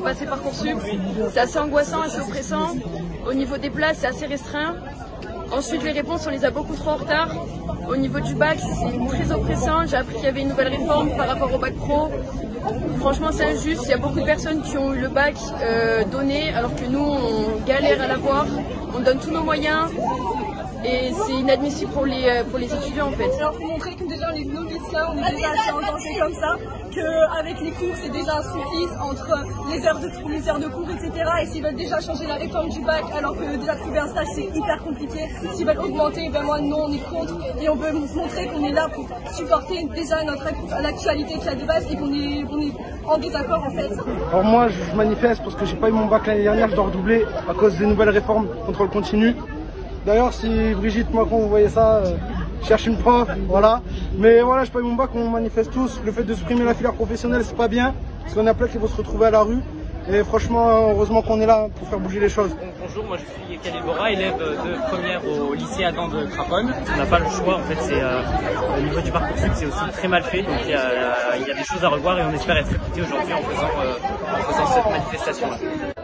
passer Parcoursup. C'est assez angoissant, assez oppressant. Au niveau des places, c'est assez restreint. Ensuite, les réponses, on les a beaucoup trop en retard. Au niveau du bac, c'est très oppressant. J'ai appris qu'il y avait une nouvelle réforme par rapport au bac pro. Franchement, c'est injuste. Il y a beaucoup de personnes qui ont eu le bac euh, donné, alors que nous, on galère à l'avoir. On donne tous nos moyens et c'est inadmissible pour les, euh, pour les étudiants en fait. Alors pour montrer que déjà les novices là, on est déjà assez en danger comme ça, qu'avec les cours c'est déjà un supplice entre les heures, de, les heures de cours etc. Et s'ils veulent déjà changer la réforme du bac alors que déjà trouver un stage c'est hyper compliqué, s'ils veulent augmenter, ben moi non on est contre et on veut montrer qu'on est là pour supporter déjà notre l'actualité qu'il y a de base et qu'on est, on est en désaccord en fait. Alors moi je manifeste parce que j'ai pas eu mon bac l'année dernière, je dois redoubler à cause des nouvelles réformes contrôle continu. D'ailleurs, si Brigitte Macron, vous voyez ça, euh, cherche une prof, voilà. Mais voilà, je paye mon bac, on manifeste tous. Le fait de supprimer la filière professionnelle, c'est pas bien, parce qu'on a plein qui vont se retrouver à la rue. Et franchement, heureusement qu'on est là pour faire bouger les choses. Bonjour, moi je suis Khalil Bora, élève de première au lycée Adam de Craponne. On n'a pas le choix, en fait, c'est euh, au niveau du parcours c'est aussi très mal fait, donc il y, a, il y, a, des choses à revoir et on espère être écouté aujourd'hui en faisant, euh, en faisant cette manifestation-là.